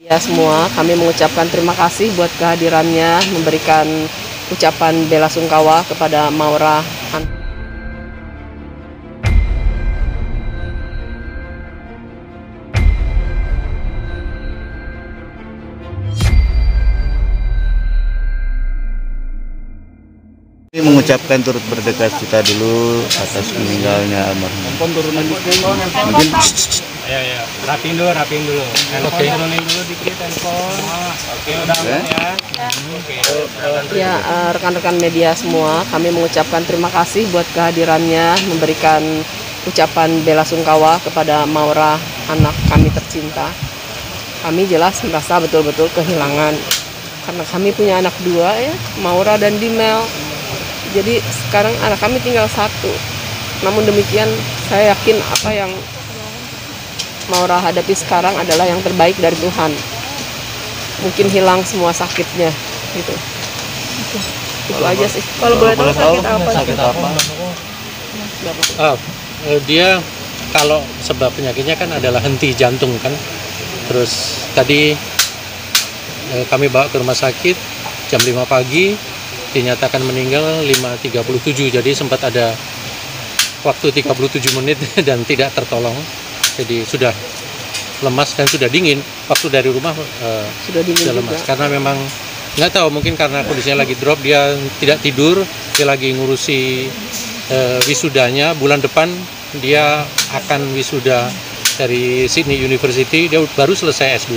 Ya semua, kami mengucapkan terima kasih buat kehadirannya, memberikan ucapan bela sungkawa kepada Maura. Ini mengucapkan turut berdekat cita dulu atas meninggalnya almarhum. Mungkin Ya ya, rapiin dulu, rapiin dulu. Handphone turunin dulu dikit handphone. Oke, udah aman ya. Oke. Ya, eh, rekan-rekan media semua, kami mengucapkan terima kasih buat kehadirannya, memberikan ucapan bela sungkawa kepada Maura, anak kami tercinta. Kami jelas merasa betul-betul kehilangan, karena kami punya anak dua ya, Maura dan Dimel. Jadi sekarang anak kami tinggal satu. Namun demikian, saya yakin apa yang Maura hadapi sekarang adalah yang terbaik dari Tuhan. Mungkin hilang semua sakitnya, gitu. Itu aja sih. Kalau boleh tahu sakit apa? sakit apa? Oh, eh, dia kalau sebab penyakitnya kan adalah henti jantung kan. Terus tadi eh, kami bawa ke rumah sakit jam 5 pagi dinyatakan meninggal 5.37 jadi sempat ada waktu 37 menit dan tidak tertolong. Jadi sudah lemas dan sudah dingin. Waktu dari rumah eh, Sudah dingin sudah juga. lemas. Karena memang nggak tahu mungkin karena kondisinya lagi drop dia tidak tidur dia lagi ngurusi eh, wisudanya. Bulan depan dia akan wisuda dari Sydney University. Dia baru selesai S2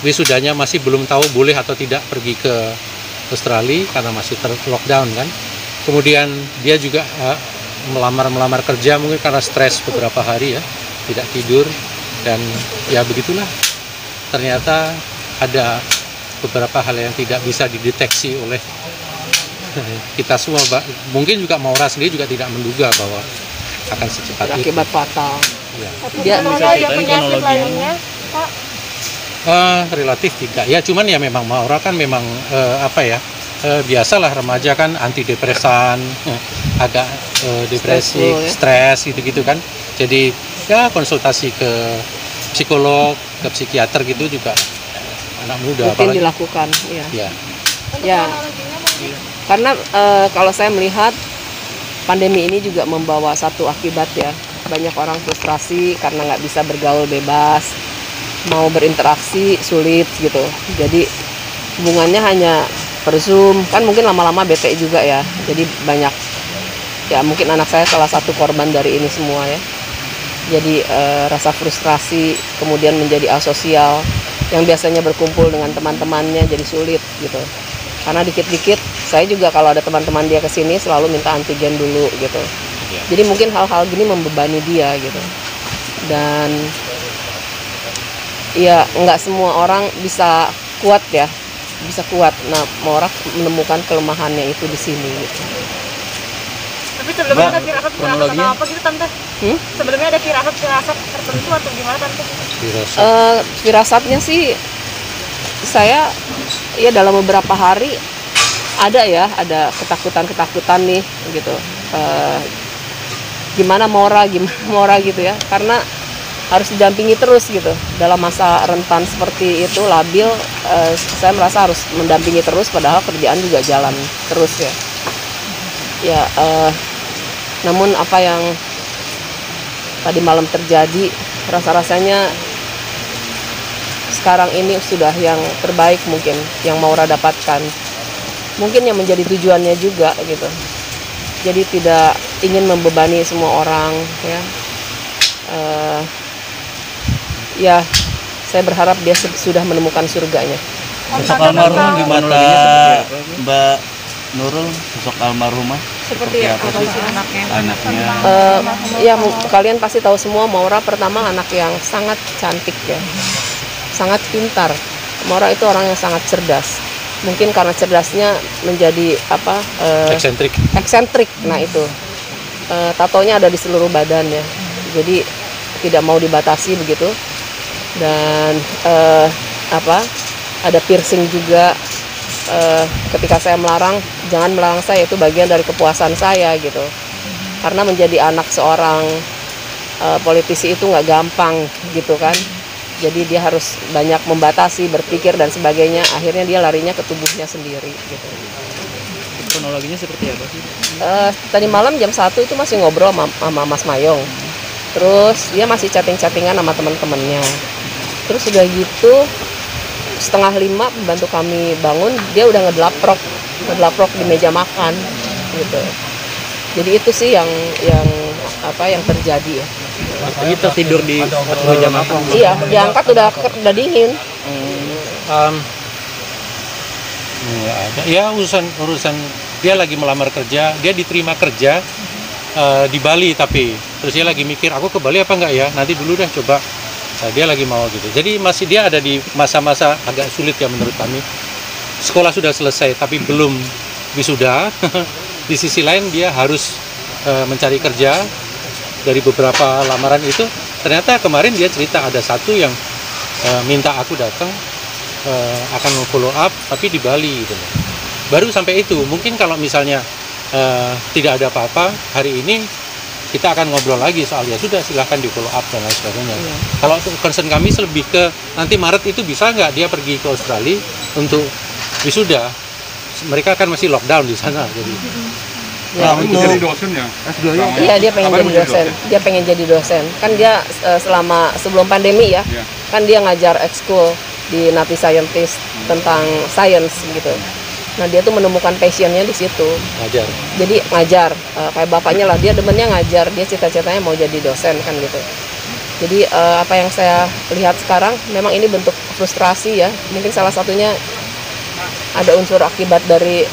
wisudanya masih belum tahu boleh atau tidak pergi ke Australia karena masih ter lockdown kan kemudian dia juga eh, melamar-melamar kerja mungkin karena stres beberapa hari ya tidak tidur dan ya begitulah ternyata ada beberapa hal yang tidak bisa dideteksi oleh kita semua Mbak. mungkin juga Maura sendiri juga tidak menduga bahwa akan secepat itu Berakibat fatal. Ya. Dia Ada ada penyakit lainnya, Pak? Eh, relatif tidak ya cuman ya memang Maura kan memang eh, apa ya eh, biasalah remaja kan antidepresan eh, agak eh, depresi ya. stres gitu-gitu kan jadi ya konsultasi ke psikolog ke psikiater gitu juga anak muda rutin apalagi dilakukan. Ya. ya Ya. Karena eh, kalau saya melihat pandemi ini juga membawa satu akibat ya. Banyak orang frustrasi karena nggak bisa bergaul bebas, mau berinteraksi sulit gitu. Jadi hubungannya hanya per Zoom, kan mungkin lama-lama bete juga ya. Jadi banyak ya mungkin anak saya salah satu korban dari ini semua ya. Jadi eh, rasa frustrasi kemudian menjadi asosial yang biasanya berkumpul dengan teman-temannya jadi sulit gitu karena dikit-dikit saya juga kalau ada teman-teman dia ke sini selalu minta antigen dulu gitu Iya. jadi mungkin hal-hal gini membebani dia gitu dan ya nggak semua orang bisa kuat ya bisa kuat nah Maura menemukan kelemahannya itu di sini gitu. Tapi sebelumnya Mbak, ada firasat firasat apa gitu tante? Hmm? Sebelumnya ada firasat firasat tertentu atau gimana tante? firasat. Eh, firasatnya sih saya ya dalam beberapa hari ada ya ada ketakutan-ketakutan nih gitu Eh, gimana Mora gimana Mora gitu ya karena harus didampingi terus gitu. Dalam masa rentan seperti itu labil eh, saya merasa harus mendampingi terus padahal kerjaan juga jalan terus ya. Ya eh, namun apa yang tadi malam terjadi rasa-rasanya sekarang ini sudah yang terbaik mungkin yang Maura dapatkan. Mungkin yang menjadi tujuannya juga gitu. Jadi tidak ingin membebani semua orang ya. Eh, ya saya berharap dia sudah menemukan surganya. Sosok almarhum di mata Mbak Nurul, sosok almarhumah. Seperti apa apa sih? anaknya? anaknya? Eh, ya kalian pasti tahu semua Maura pertama anak yang sangat cantik ya. Sangat pintar. Maura itu orang yang sangat cerdas. Mungkin karena cerdasnya menjadi apa eh, eksentrik. eksentrik. Nah itu. Eh, tatonya ada di seluruh badan ya jadi tidak mau dibatasi begitu dan eh, apa ada piercing juga Eh, ketika saya melarang jangan melarang saya itu bagian dari kepuasan saya gitu. Karena menjadi anak seorang eh, politisi itu nggak gampang gitu kan. Jadi dia harus banyak membatasi berpikir dan sebagainya. Akhirnya dia larinya ke tubuhnya sendiri gitu. Kronologinya seperti apa sih? Eh, tadi malam jam 1 itu masih ngobrol sama, sama Mas Mayong. Terus dia masih chatting-chattingan sama teman-temannya terus udah gitu setengah lima pembantu kami bangun dia udah ngedlaprok ngedlaprok di meja makan gitu jadi itu sih yang yang apa yang terjadi ya Ini tertidur di meja makan. iya diangkat udah udah dingin Um, nggak ada. Ya urusan urusan dia lagi melamar kerja, dia diterima kerja eh, di Bali tapi terus dia lagi mikir aku ke Bali apa enggak ya? Nanti dulu dah coba. Nah, dia lagi mau gitu. Jadi masih dia ada di masa-masa agak sulit ya menurut kami. Sekolah sudah selesai tapi belum wisuda. di sisi lain dia harus eh, mencari kerja dari beberapa lamaran itu. Ternyata kemarin dia cerita ada satu yang eh, minta aku datang eh, akan follow up tapi di Bali gitu. Baru sampai itu. Mungkin kalau misalnya eh, tidak ada apa-apa hari ini kita akan ngobrol lagi soal ya sudah silahkan di follow up dan lain sebagainya. Iya. Kalau untuk concern kami lebih ke nanti Maret itu bisa nggak dia pergi ke Australia untuk wisuda? Mereka kan masih lockdown di sana jadi. ya. Nah, Jadi untuk dosen ya? S2-nya Iya dia pengen jadi jadi dosen. dosen? Dia pengen jadi dosen. Kan dia eh, selama sebelum pandemi ya, Iya. kan dia ngajar ekskul di Napi Scientist tentang science gitu. Nah dia tuh menemukan passionnya di situ. ngajar. Jadi ngajar eh, kayak bapaknya lah dia demennya ngajar. Dia cita-citanya mau jadi dosen kan gitu. Jadi eh, apa yang saya lihat sekarang memang ini bentuk frustrasi ya. Mungkin salah satunya ada unsur akibat dari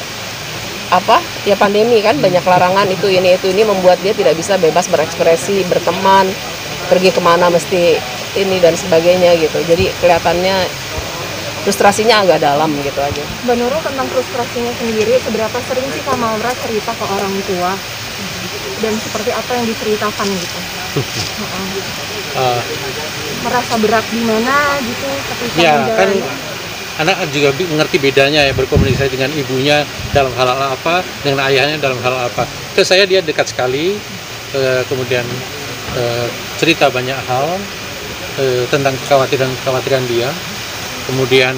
apa ya pandemi kan banyak larangan itu ini itu ini membuat dia tidak bisa bebas berekspresi berteman pergi ke mana mesti ini dan sebagainya gitu jadi kelihatannya frustrasinya agak dalam gitu aja Mbak Nurul tentang frustrasinya sendiri, seberapa sering sih Kak Maura cerita ke orang tua? Dan seperti apa yang diceritakan gitu? Heeh. Eh, Merasa berat di mana gitu ketika Ya, kan anak juga mengerti bedanya ya berkomunikasi dengan ibunya dalam hal apa, dengan ayahnya dalam hal apa. Ke saya dia dekat sekali, eh, kemudian eh, cerita banyak hal eh, tentang kekhawatiran-kekhawatiran dia, kemudian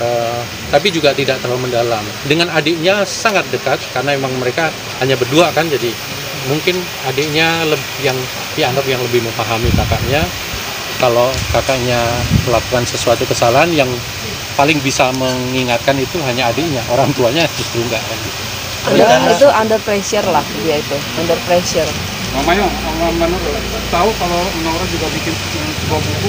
eh, tapi juga tidak terlalu mendalam. Dengan adiknya sangat dekat karena memang mereka hanya berdua kan, jadi mungkin adiknya yang dianggap yang lebih memahami kakaknya. Kalau kakaknya melakukan sesuatu kesalahan yang paling bisa mengingatkan itu hanya adiknya, orang tuanya justru enggak kan gitu. Under- itu under pressure lah dia itu under pressure Mamanya, Mama Nurul tahu kalau Nora juga bikin sebuah buku.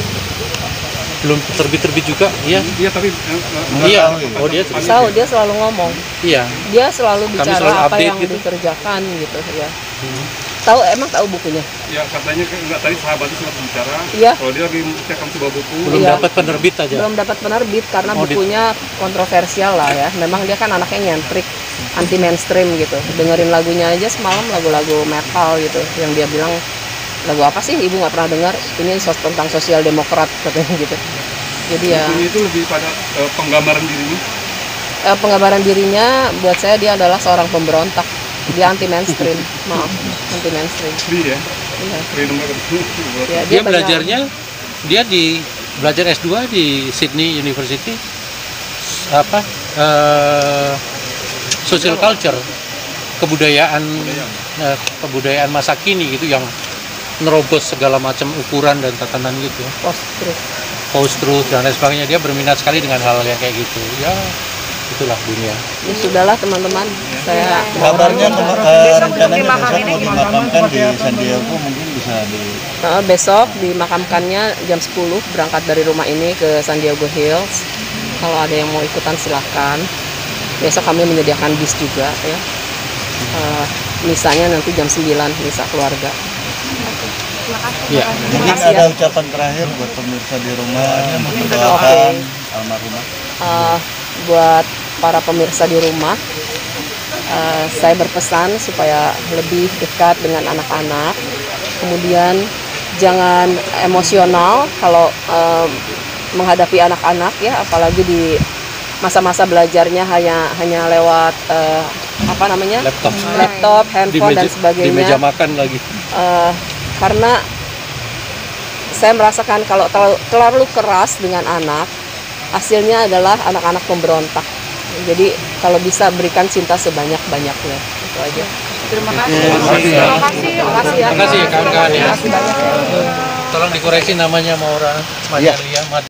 Belum terbit-terbit juga, iya. Iya tapi eh, Iya, ya. oh dia cerita. tahu dia selalu ngomong Iya, dia selalu Kami bicara selalu apa update yang gitu. dikerjakan gitu ya Hmm. tahu emang tahu bukunya ya katanya enggak tadi sahabatnya sempat bicara. Iya. Kalau dia lagi mencetakkan sebuah buku. belum Iya. dapat penerbit aja. belum dapat penerbit karena Oh, bukunya kontroversial lah ya memang dia kan anaknya nyentrik anti mainstream gitu dengerin lagunya aja semalam lagu-lagu metal gitu yang dia bilang lagu apa sih? Ibu nggak pernah dengar. Ini sos tentang sosial demokrat katanya gitu. Jadi ya. Bukunya itu lebih pada eh, penggambaran dirinya. eh, penggambaran dirinya buat saya dia adalah seorang pemberontak. Dia anti mainstream maaf anti mainstream Free ya. Iya. Ya, Dia banyak- belajarnya dia di belajar S2 di Sydney University. Apa eh, social culture. Kebudayaan kebudayaan masa kini gitu yang nerobos segala macam ukuran dan tatanan gitu post truth post truth dan lain sebagainya dia berminat sekali dengan hal yang kayak gitu ya itulah dunia ya sudahlah teman-teman saya Kabarnya kema- eh, Besok rencananya besok mau dimakamkan di San Diego mungkin bisa di Eh, besok dimakamkannya jam 10 berangkat dari rumah ini ke San Diego Hills. Kalau ada yang mau ikutan silahkan. Besok kami menyediakan bis juga ya. Eh, misanya nanti jam 9 misa keluarga. Terima kasih. Terima kasih. mungkin kasih ya. ada ucapan terakhir buat pemirsa di rumah Oke. mendoakan almarhumah. Eh, buat para pemirsa di rumah, eh, saya berpesan supaya lebih dekat dengan anak-anak. Kemudian jangan emosional kalau eh, menghadapi anak-anak ya, apalagi di masa-masa belajarnya hanya hanya lewat eh, apa namanya laptop laptop, di handphone meja, dan sebagainya. di meja makan lagi Eh, karena saya merasakan kalau terlalu, terlalu keras dengan anak, hasilnya adalah anak-anak pemberontak. Jadi kalau bisa berikan cinta sebanyak-banyaknya. Itu aja. Terima kasih. Terima kasih. Terima kasih. Terima kasih ya. Terima kasih ya kawan-kawan ya. Terima kasih banyak. Tolong dikoreksi namanya Maura Majalia